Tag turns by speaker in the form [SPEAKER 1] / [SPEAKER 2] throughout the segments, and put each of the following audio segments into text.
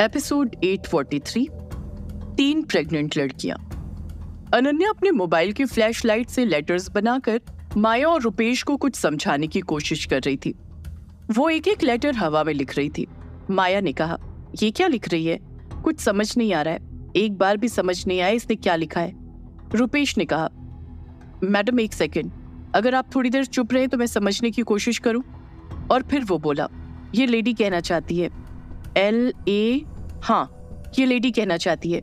[SPEAKER 1] Episode 843 तीन pregnant लड़कियाँ। अनन्या अपने मोबाइल की फ्लैश लाइट से लेटर्स बनाकर माया और रुपेश को कुछ समझाने की कोशिश कर रही थी। वो एक एक लेटर हवा में लिख रही थी। माया ने कहा, ये क्या लिख रही है? कुछ समझ नहीं आ रहा है। एक बार भी समझ नहीं आया इसने क्या लिखा है? रुपेश ने कहा, मैडम, एक सेकेंड अगर आप थोड़ी देर चुप रहे तो मैं समझने की कोशिश करूँ। और फिर वो बोला, ये लेडी कहना चाहती है एल ए हाँ ये लेडी कहना चाहती है।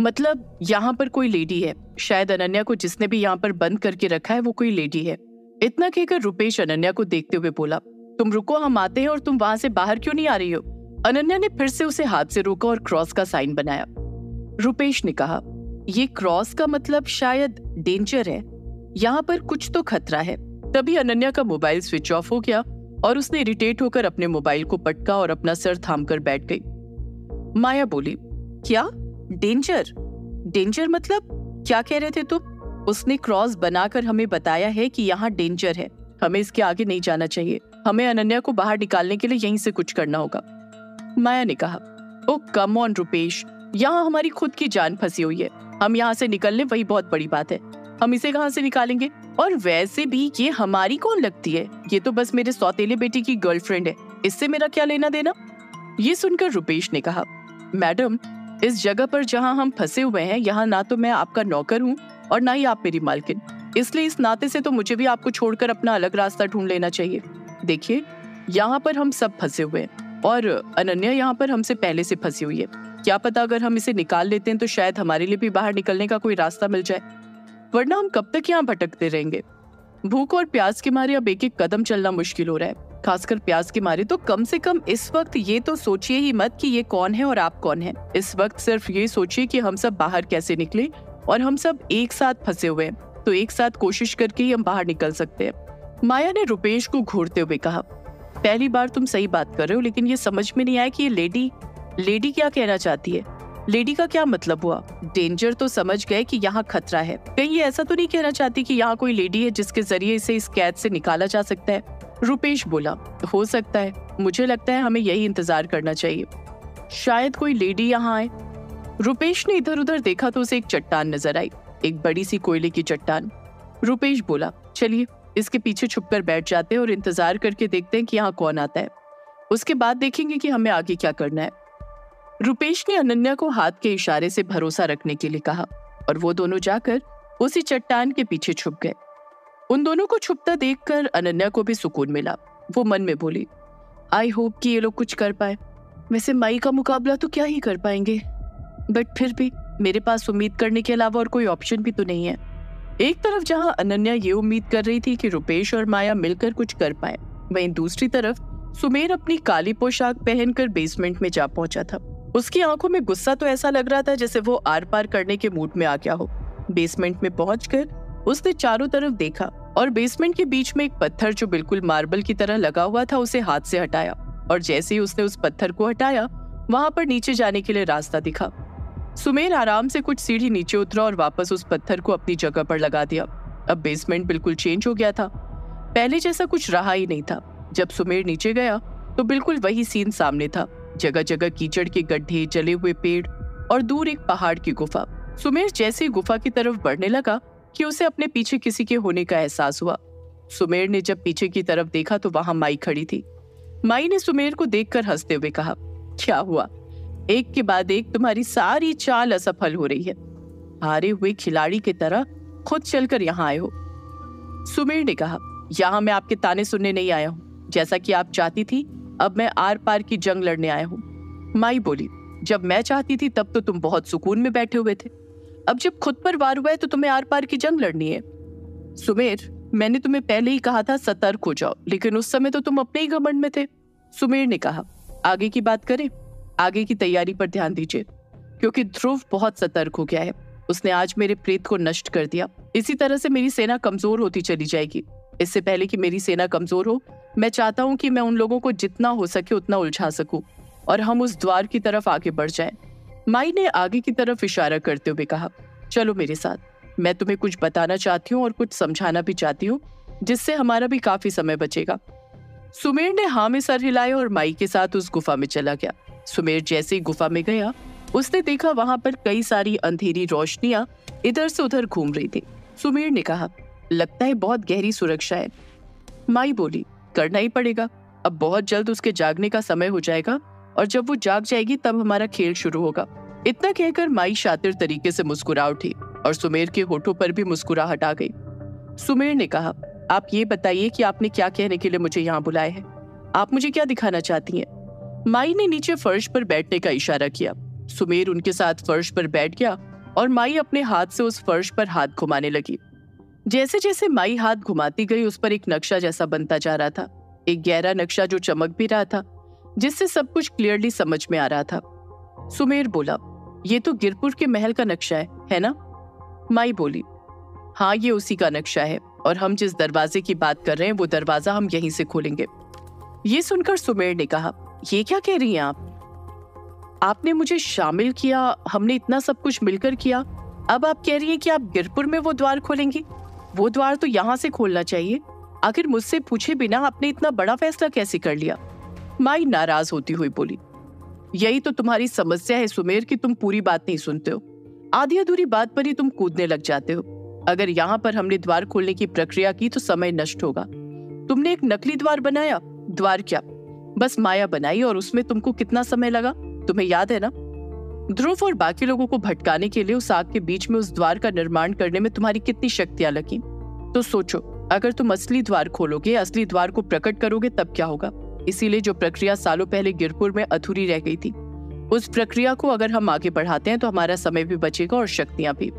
[SPEAKER 1] मतलब यहाँ पर कोई लेडी है। शायद अनन्या को जिसने भी यहाँ पर बंद करके रखा है, वो कोई लेडी है। इतना कहकर रुपेश अनन्या को देखते हुए बोला, तुम रुको, हम आते हैं और तुम वहाँ से बाहर क्यों नहीं आ रही हो? अनन्या ने फिर से उसे हाथ से रोका और क्रॉस का साइन बनाया। रुपेश ने कहा, ये क्रॉस का मतलब शायद डेंजर है। यहाँ पर कुछ तो खतरा है। तभी अनन्या का मोबाइल स्विच ऑफ़ हो गया और उसने इरिटेट होकर अपने मोबाइल को पटका और अपना सर थामकर बैठ गई। माया बोली, क्या? डेंजर डेंजर मतलब? क्या कह रहे थे तुम? उसने क्रॉस बनाकर हमें बताया है कि यहाँ डेंजर है। हमें इसके आगे नहीं जाना चाहिए। हमें अनन्या को बाहर निकालने के लिए यहीं से कुछ करना होगा। माया ने कहा ओ कम ऑन रुपेश यहाँ हमारी खुद की जान फंसी हुई है। हम यहाँ से निकलने वही बहुत बड़ी बात है। हम इसे कहाँ से निकालेंगे? और वैसे भी ये हमारी कौन लगती है? ये तो बस मेरे सौतेले बेटे की गर्लफ्रेंड है। इससे मेरा क्या लेना देना? ये सुनकर रुपेश ने कहा मैडम, इस जगह पर जहाँ हम फंसे हुए हैं, यहाँ ना तो मैं आपका नौकर हूँ और ना ही आप मेरी मालकिन। इसलिए इस नाते से तो मुझे भी आपको छोड़कर अपना अलग रास्ता ढूंढ लेना चाहिए। देखिए, यहाँ पर हम सब फंसे हुए हैं और अनन्या यहाँ पर हमसे पहले से फंसी हुई है। क्या पता अगर हम इसे निकाल लेते हैं तो शायद हमारे लिए भी बाहर निकलने का कोई रास्ता मिल जाए। वरना हम कब तक यहाँ भटकते रहेंगे? भूख और प्यास के मारे अब एक एक कदम चलना मुश्किल हो रहा है। खासकर प्यास के मारे तो कम से कम इस वक्त ये तो सोचिए ही मत कि ये कौन है और आप कौन है। इस वक्त सिर्फ़ ये सोचिए कि हम सब बाहर कैसे निकले और हम सब एक साथ फंसे हुए हैं। तो एक साथ कोशिश करके ही हम बाहर निकल सकते हैं। माया ने रुपेश को घूरते हुए कहा, पहली बार तुम सही बात कर रहे हो, लेकिन ये समझ में नहीं आया कि ये लेडी लेडी क्या कहना चाहती है? लेडी का क्या मतलब हुआ? डेंजर तो समझ गए कि यहाँ खतरा है। कहीं ये ऐसा तो नहीं कहना चाहती कि यहाँ कोई लेडी है जिसके ज़रिए इसे इस कैद से निकाला जा सकता है? रुपेश बोला, हो सकता है, मुझे लगता है हमें यही इंतज़ार करना चाहिए। शायद कोई लेडी यहाँ आए। रुपेश ने इधर उधर देखा तो उसे एक चट्टान नज़र आई, एक बड़ी सी कोयले की चट्टान। रुपेश बोला, चलिए, इसके पीछे छुपकर बैठ जाते हैं और इंतज़ार करके देखते हैं कि यहाँ कौन आता है। उसके बाद देखेंगे कि हमें आगे क्या करना है। रुपेश ने अनन्या को हाथ के इशारे से भरोसा रखने के लिए कहा और वो दोनों जाकर उसी चट्टान के पीछे छुप गए। उन दोनों को छुपता देखकर अनन्या को भी सुकून मिला। वो मन में बोली आई होप कि ये लोग कुछ कर पाए। वैसे माई का मुकाबला तो क्या ही कर पाएँगे? बट फिर भी मेरे पास उम्मीद करने के अलावा और कोई ऑप्शन भी तो नहीं है। एक तरफ़ जहाँ अनन्या ये उम्मीद कर रही थी कि रुपेश और माया मिलकर कुछ कर पाए, वहीं दूसरी तरफ़ सुमेर अपनी काली पोशाक पहनकर बेसमेंट में जा पहुँचा था। उसकी आँखों में गुस्सा तो ऐसा लग रहा था जैसे वो आर पार करने के मूड में आ गया हो। बेसमेंट में पहुंचकर उसने चारों तरफ़ देखा और बेसमेंट के बीच में एक पत्थर जो बिल्कुल मार्बल की तरह लगा हुआ था, उसे हाथ से हटाया और जैसे ही उसने उस पत्थर को हटाया, वहाँ पर नीचे जाने के लिए रास्ता दिखा। सुमेर आराम से कुछ सीढ़ी नीचे उतरा और वापस उस पत्थर को अपनी जगह पर लगा दिया। अब बेसमेंट बिल्कुल चेंज हो गया था। पहले जैसा कुछ रहा ही नहीं था। जब सुमेर नीचे गया तो बिल्कुल वही सीन सामने था। जगह जगह कीचड़ के गड्ढे, जले हुए पेड़ और दूर एक पहाड़ की गुफा। सुमेर जैसे गुफा की तरफ़ बढ़ने लगा कि उसे अपने पीछे किसी के होने का एहसास हुआ। सुमेर ने जब पीछे की तरफ़ देखा तो वहाँ माई खड़ी थी। माई ने सुमेर को देखकर हँसते हुए कहा, क्या हुआ? एक के बाद एक तुम्हारी सारी चाल असफल हो रही है। हारे हुए खिलाड़ी की तरह खुद चलकर यहाँ आए हो। सुमेर ने कहा, यहाँ मैं आपके ताने सुनने नहीं आया हूँ। जैसा कि आप चाहती थी, अब मैं आर पार की जंग लड़ने आया हूँ। माई बोली, जब मैं चाहती थी तब तो तुम बहुत सुकून में बैठे हुए थे। अब जब खुद पर वार हुआ है तो तुम्हें आर पार की जंग लड़नी है। सुमेर, मैंने तुम्हें पहले ही कहा था सतर्क हो जाओ, लेकिन उस समय तो तुम अपने ही घमंड में थे। सुमेर ने कहा, आगे की बात करें, आगे की तैयारी पर ध्यान दीजिए, क्योंकि ध्रुव बहुत सतर्क हो गया है। उसने आज मेरे प्रेत को नष्ट कर दिया। इसी तरह से मेरी सेना कमज़ोर होती चली जाएगी। इससे पहले कि मेरी सेना कमज़ोर हो, मैं चाहता हूँ कि मैं उन लोगों को जितना हो सके उतना उलझा सकूँ, और हम उस द्वार की तरफ़ आगे बढ़ जाएँ। माई ने आगे की तरफ़ इशारा करते हुए कहा, चलो मेरे साथ, मैं तुम्हें कुछ बताना चाहती हूँ और कुछ समझाना भी चाहती हूँ, जिससे हमारा भी काफ़ी समय बचेगा। सुमेर ने हाँ में सर हिलाया और माई के साथ उस गुफा में चला गया। सुमेर जैसे ही गुफा में गया, उसने देखा वहाँ पर कई सारी अंधेरी रोशनियाँ इधर से उधर घूम रही थी। सुमेर ने कहा, लगता है बहुत गहरी सुरक्षा है। माई बोली, करना ही पड़ेगा। अब बहुत जल्द उसके जागने का समय हो जाएगा और जब वो जाग जाएगी, तब हमारा खेल शुरू होगा। इतना कहकर माई शातिर तरीके से मुस्कुरा उठी और सुमेर के होठों पर भी मुस्कुराहट आ गई। सुमेर ने कहा, आप ये बताइए कि आपने क्या कहने के लिए मुझे यहाँ बुलाया है? आप मुझे क्या दिखाना चाहती हैं? माई ने नीचे फर्श पर बैठने का इशारा किया। सुमेर उनके साथ फर्श पर बैठ गया और माई अपने हाथ से उस फर्श पर हाथ घुमाने लगी। जैसे जैसे माई हाथ घुमाती गई, उस पर एक नक्शा जैसा बनता जा रहा था। एक गहरा नक्शा जो चमक भी रहा था। जिससे सब कुछ क्लियरली समझ में आ रहा था। सुमेर बोला, ये तो गिरपुर के महल का नक्शा है है ना? माई बोली हाँ ये उसी का नक्शा है और हम जिस दरवाजे की बात कर रहे हैं, वो दरवाज़ा हम यहीं से खोलेंगे। ये सुनकर सुमेर ने कहा, ये क्या कह रही हैं आप? आपने मुझे शामिल किया, हमने इतना सब कुछ मिलकर किया। अब आप कह रही हैं कि आप गिरपुर में वो द्वार खोलेंगी? वो द्वार तो यहाँ से खोलना चाहिए। आखिर मुझसे पूछे बिना आपने इतना बड़ा फैसला कैसे कर लिया? माई नाराज़ होती हुई बोली, यही तो तुम्हारी समस्या है सुमेर कि तुम पूरी बात नहीं सुनते हो। आधी अधूरी बात पर ही तुम कूदने लग जाते हो। अगर यहाँ पर हमने द्वार खोलने की प्रक्रिया की तो समय नष्ट होगा। तुमने एक नकली द्वार बनाया। द्वार क्या? बस माया बनाई और उसमें तुमको कितना समय लगा? तुम्हें याद है ना? ध्रुव और बाकी लोगों को भटकाने के लिए उस आग के बीच में उस द्वार का निर्माण करने में तुम्हारी कितनी शक्तियाँ लगी। तो सोचो, अगर तुम असली द्वार खोलोगे, असली द्वार को प्रकट करोगे, तब क्या होगा? इसीलिए जो प्रक्रिया सालों पहले गिरपुर में अधूरी रह गई थी। उस प्रक्रिया को अगर हम आगे बढ़ाते हैं तो हमारा समय भी बचेगा और शक्तियाँ भी।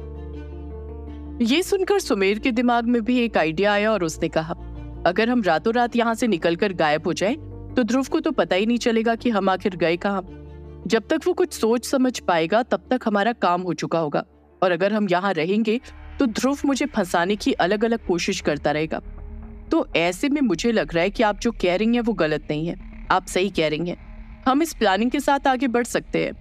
[SPEAKER 1] ये सुनकर सुमेर के दिमाग में भी एक आइडिया आया और उसने कहा अगर हम रातों रात यहाँ से निकलकर गायब हो जाएँ, तो ध्रुव को तो पता ही नहीं चलेगा कि हम आखिर गए कहाँ। जब तक वो कुछ सोच समझ पाएगा तब तक हमारा काम हो चुका होगा। और अगर हम यहाँ रहेंगे तो ध्रुव मुझे फंसाने की अलग अलग कोशिश करता रहेगा। तो ऐसे में मुझे लग रहा है कि आप जो कह रही हैं वो गलत नहीं है। आप सही कह रही हैं। हम इस प्लानिंग के साथ आगे बढ़ सकते हैं।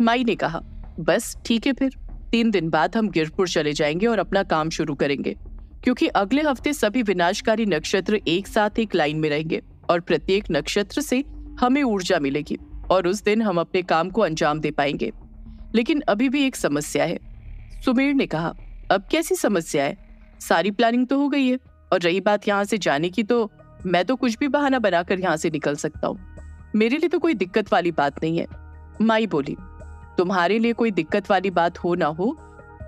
[SPEAKER 1] माई ने कहा, बस, ठीक है फिर। तीन दिन बाद हम गिरपुर चले जाएँगे और अपना काम शुरू करेंगे। क्योंकि अगले हफ़्ते सभी विनाशकारी नक्षत्र एक साथ एक लाइन में रहेंगे और प्रत्येक नक्षत्र से हमें ऊर्जा मिलेगी और उस दिन हम अपने काम को अंजाम दे पाएँगे। लेकिन अभी भी एक समस्या है। सुमेर ने कहा, अब कैसी समस्या है? सारी प्लानिंग तो हो गई है। और रही बात यहाँ से जाने की तो मैं तो कुछ भी बहाना बनाकर यहाँ से निकल सकता हूँ। मेरे लिए तो कोई दिक्कत वाली बात नहीं है। माई बोली, तुम्हारे लिए कोई दिक्कत वाली बात हो ना हो,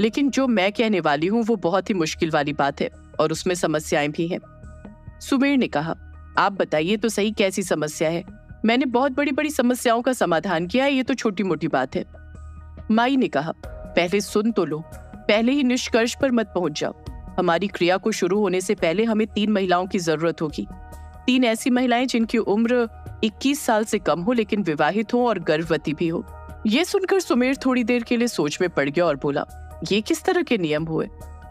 [SPEAKER 1] लेकिन जो मैं कहने वाली हूँ, वो बहुत ही मुश्किल वाली बात है और उसमें समस्याएँ भी हैं। सुमेर ने कहा, आप बताइए तो सही कैसी समस्या है? मैंने बहुत बड़ी बड़ी समस्याओं का समाधान किया ये तो छोटी मोटी बात है। माई ने कहा, पहले सुन तो लो, पहले ही निष्कर्ष पर मत पहुँच जाओ। हमारी क्रिया को शुरू होने से पहले हमें तीन महिलाओं की ज़रूरत होगी। तीन ऐसी महिलाएँ जिनकी उम्र 21 साल से कम हो, लेकिन विवाहित हो और गर्भवती भी हो। ये सुनकर सुमेर थोड़ी देर के लिए सोच में पड़ गया और बोला, ये किस तरह के नियम हुए?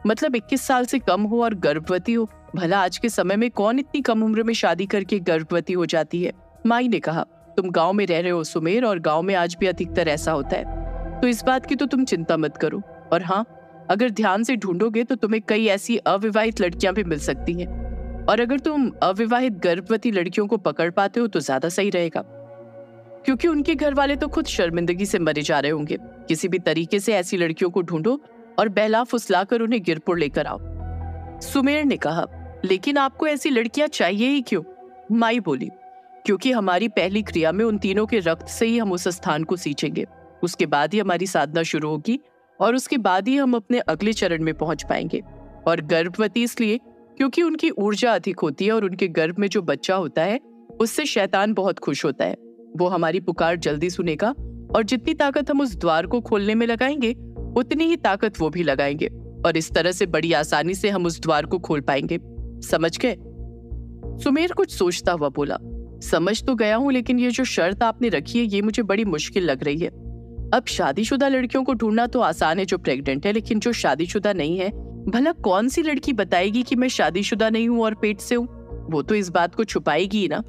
[SPEAKER 1] मतलब 21 साल से कम हो और गर्भवती हो? भला आज के समय में कौन इतनी कम उम्र में शादी करके गर्भवती हो जाती है? माई ने कहा, तुम गाँव में रह रहे हो सुमेर और गाँव में आज भी अधिकतर ऐसा होता है। तो इस बात की तो तुम चिंता मत करो। और हाँ अगर ध्यान से ढूंढोगे तो तुम्हें कई ऐसी अविवाहित लड़कियाँ भी मिल सकती हैं। और अगर तुम अविवाहित गर्भवती लड़कियों को पकड़ पाते हो तो ज़्यादा सही रहेगा। क्योंकि उनके घर वाले तो खुद शर्मिंदगी से मरे जा रहे होंगे। किसी भी तरीके से ऐसी लड़कियों को ढूंढो और बहला फुसलाकर उन्हें गिरपुर लेकर आओ। सुमेर ने कहा, लेकिन आपको ऐसी लड़कियाँ चाहिए ही क्यों? माई बोली, क्योंकि हमारी पहली क्रिया में उन तीनों के रक्त से ही हम उस स्थान को सींचेंगे। उसके बाद ही हमारी साधना शुरू होगी और उसके बाद ही हम अपने अगले चरण में पहुँच पाएँगे। और गर्भवती इसलिए क्योंकि उनकी ऊर्जा अधिक होती है और उनके गर्भ में जो बच्चा होता है, उससे शैतान बहुत खुश होता है। वो हमारी पुकार जल्दी सुनेगा और जितनी ताकत हम उस द्वार को खोलने में लगाएँगे, उतनी ही ताकत वो भी लगाएँगे और इस तरह से बड़ी आसानी से हम उस द्वार को खोल पाएँगे। समझ गए? सुमेर कुछ सोचता हुआ बोला, समझ तो गया हूँ, लेकिन ये जो शर्त आपने रखी है, ये मुझे बड़ी मुश्किल लग रही है। अब शादीशुदा लड़कियों को ढूंढना तो आसान है जो प्रेग्नेंट है, लेकिन जो शादीशुदा नहीं है, भला कौन सी लड़की बताएगी कि मैं शादीशुदा नहीं हूँ और पेट से हूँ? वो तो इस बात को छुपाएगी ना।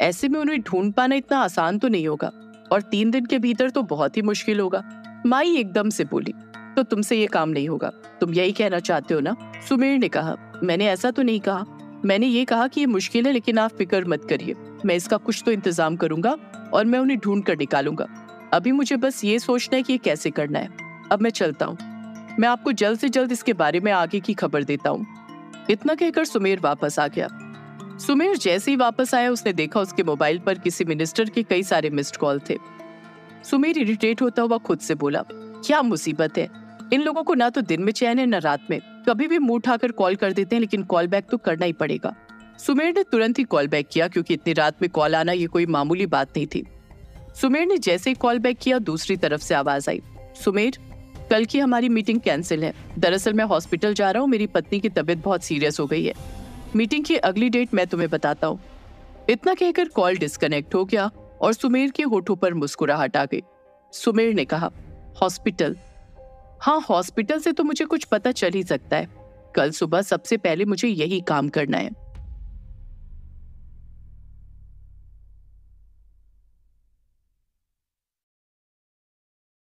[SPEAKER 1] ऐसे में उन्हें ढूंढ पाना इतना आसान तो नहीं होगा, और तीन दिन के भीतर तो बहुत ही मुश्किल होगा। माई एकदम से बोली तो तुमसे ये काम नहीं होगा। तुम यही कहना चाहते हो ना? सुमेर ने कहा, मैंने ऐसा तो नहीं कहा। मैंने ये कहा कि ये मुश्किल है, लेकिन आप फ़िक्र मत करिए। मैं इसका कुछ तो इंतज़ाम करूँगा और मैं उन्हें ढूंढ कर निकालूँगा। अभी मुझे बस ये सोचना है कि ये कैसे करना है। अब मैं चलता हूँ। मैं आपको जल्द से जल्द इसके बारे में आगे की खबर देता हूँ। इतना कहकर सुमेर वापस आ गया। सुमेर जैसे ही वापस आया, उसने देखा उसके मोबाइल पर किसी मिनिस्टर के कई सारे मिस्ड कॉल थे। सुमेर इरिटेट होता हुआ खुद से बोला, क्या मुसीबत है? इन लोगों को ना तो दिन में चैन है, न रात में। कभी भी मुँह उठाकर कॉल कर देते हैं, लेकिन कॉल बैक तो करना ही पड़ेगा। सुमेर ने तुरंत ही कॉल बैक किया, क्योंकि इतनी रात में कॉल आना ये कोई मामूली बात नहीं थी। सुमेर ने जैसे ही कॉल बैक किया, दूसरी तरफ़ से आवाज़ आई। सुमेर, कल की हमारी मीटिंग कैंसिल है। दरअसल मैं हॉस्पिटल जा रहा हूँ, मेरी पत्नी की तबीयत बहुत सीरियस हो गई है। मीटिंग की अगली डेट मैं तुम्हें बताता हूँ। इतना कहकर कॉल डिस्कनेक्ट हो गया और सुमेर के होठों पर मुस्कुराहट आ गई। सुमेर ने कहा हॉस्पिटल हाँ हॉस्पिटल से तो मुझे कुछ पता चल ही सकता है। कल सुबह सबसे पहले मुझे यही काम करना है।